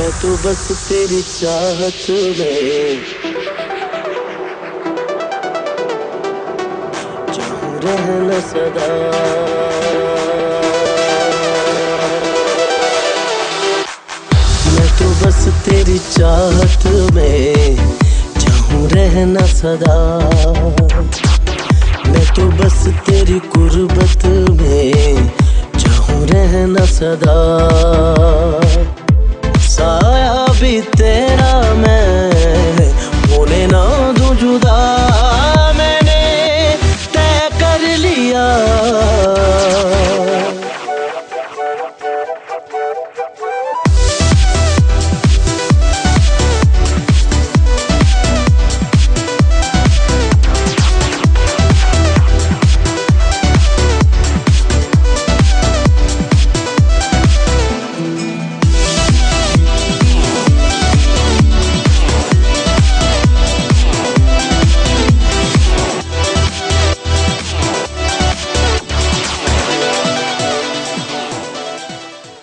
मैं तो बस तेरी चाहत में। चाहूँ रहना सदा। मैं तो बस तेरी चाहत में चाहूँ रहना सदा। मैं तो बस तेरी गुर्बत में चाहूँ रहना सदा। ਤੇਰਾ ਮੈਂ। ਬੋਲੇ ਨਾ ਦੂ ਜੁਦਾ।